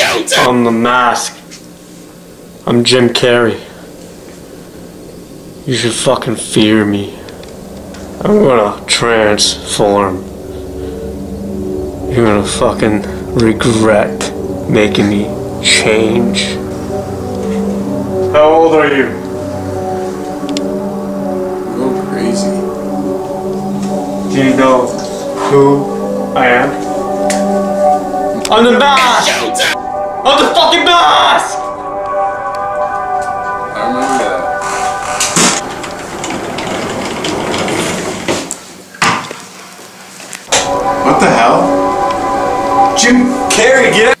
I'm the mask. I'm Jim Carrey. You should fucking fear me. I'm gonna transform. You're gonna fucking regret making me change. How old are you? Go crazy. Do you know who I am? I'm the mask! I'm the fucking mask! I remember that. What the hell? Jim Carrey, get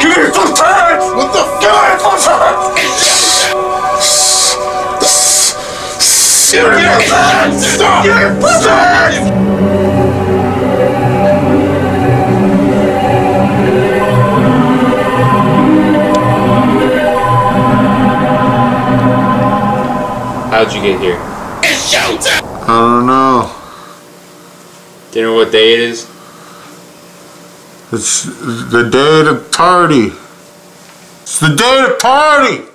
Give me full time! What the Give me full time! Give me your Stop! Give time! How'd you get here? I don't know. Do you know what day it is? It's the day to party. It's the day to party!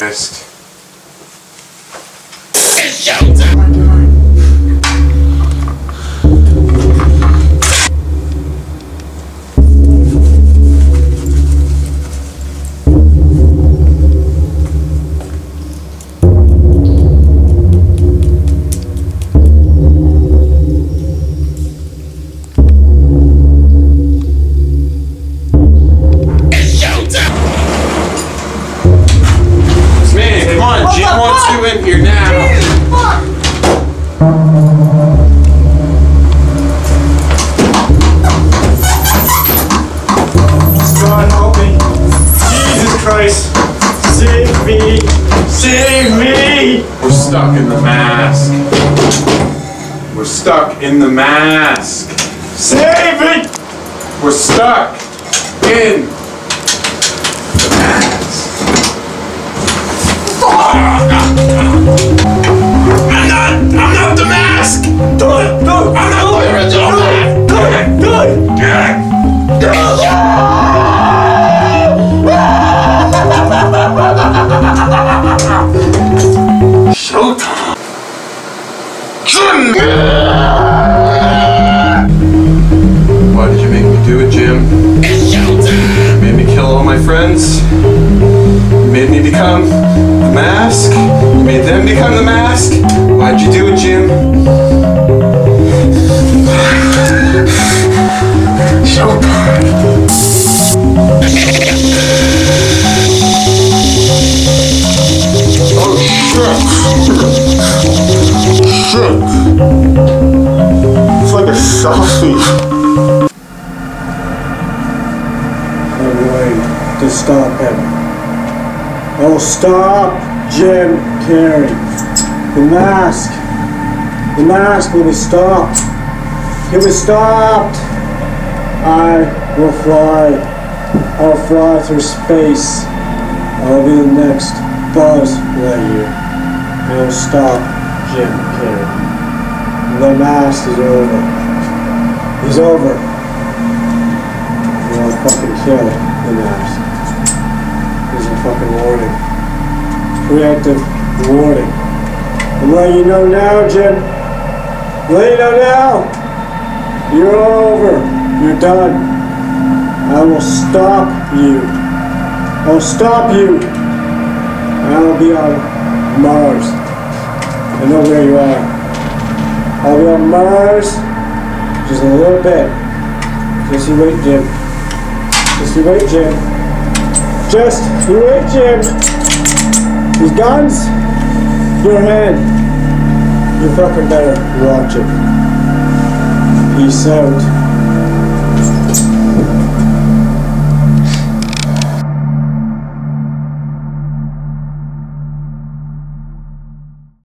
Missed. Man, come on, Jim wants you in here now. God help me. Jesus Christ. Save me. Save me. We're stuck in the mask. We're stuck in the mask. Save it. We're stuck in the mask. I'm not. I'm not the mask. Jim. Why did you make me do it, Jim? Made me kill all my friends. Made me become made them become the mask. Why'd you do it, Jim? Showtime. Oh shit! Shit! It's like a selfie. No way to stop him. Oh, stop Jim Carrey. The mask. The mask will be stopped. He will be stopped. I will fly. I'll fly through space. I'll be the next Buzz Lightyear. I will stop Jim Carrey. The mask is over. He's over. You wanna fucking kill the mask. Fucking warning. Preemptive warning. I'm letting you know now, Jim. I'm letting you know now. You're over. You're done. I will stop you. I'll stop you. I'll be on Mars. I know where you are. I'll be on Mars just a little bit. Just you wait, Jim. Just you wait, Jim. Just wait, Jim. These guns, your hand. You fucking better watch it. Peace out.